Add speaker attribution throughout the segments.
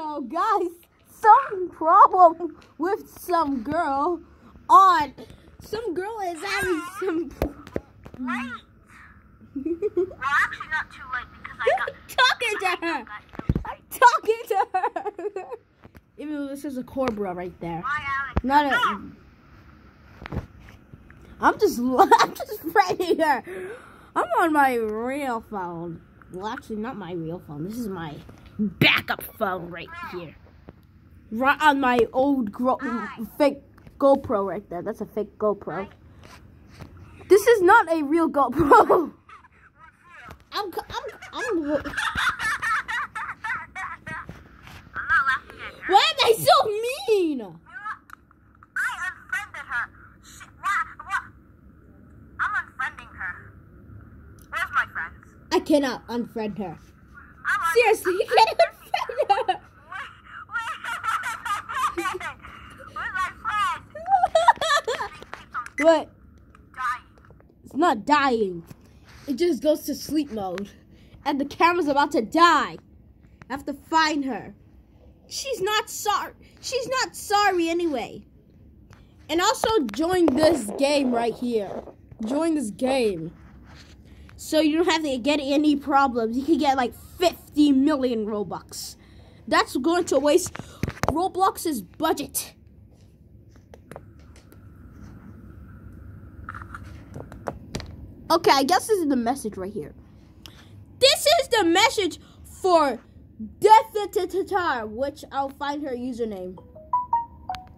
Speaker 1: So, guys, some problem with some girl on. Some girl is having some.
Speaker 2: Late. well, actually, not too late because I got.
Speaker 1: talking to her. I'm talking to her. Even though this is a Cobra right there.
Speaker 2: Alex.
Speaker 1: Not a. I'm just, I'm just friending her. I'm on my real phone. Well, actually, not my real phone. This is my backup phone right here. Right on my old gro- fake GoPro right there. That's a fake GoPro. This is not a real GoPro. I'm, I'm, I'm.
Speaker 2: I'm not laughing at her.
Speaker 1: Why am I so mean?
Speaker 2: You know, I unfriended her. She, what, what? I'm unfriending her. Where's my friends?
Speaker 1: I cannot unfriend her. Seriously, you can't unfriend her.
Speaker 2: Wait, wait. Where's my friend? She keeps on
Speaker 1: what?
Speaker 2: dying.
Speaker 1: It's not dying. It just goes to sleep mode. And the camera's about to die. I have to find her. She's not sorry. She's not sorry anyway. And also join this game right here. Join this game. So you don't have to get any problems. You can get like 50 million Robux. That's going to waste Roblox's budget. Okay, I guess this is the message right here. This is the message for Death Tatar, which I'll find her username.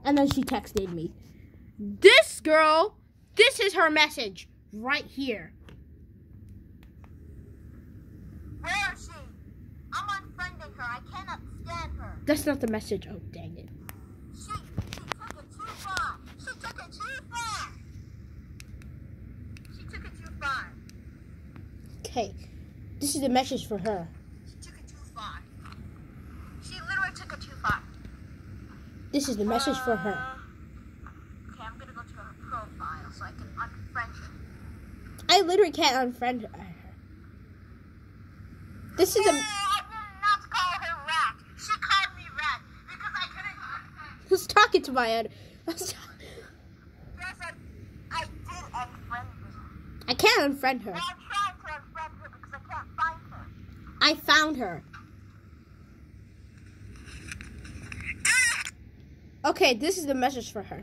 Speaker 1: And then she texted me. This girl, this is her message right here.
Speaker 2: Where is she? I'm unfriending her. I cannot stand her.
Speaker 1: That's not the message. Oh, dang it. Okay, this is the message for her.
Speaker 2: She took it too far. She literally took it too far.
Speaker 1: This is the message for her.
Speaker 2: Okay, I'm gonna go to her profile so I can unfriend her.
Speaker 1: I literally can't unfriend her. This is a.
Speaker 2: I did not call her rat. She called me rat because I
Speaker 1: Who's talking to my head?
Speaker 2: Yes, I, I did unfriend her.
Speaker 1: I can't unfriend her.
Speaker 2: And I'm trying to unfriend her because I can't find her.
Speaker 1: I found her. Okay, this is the message for her.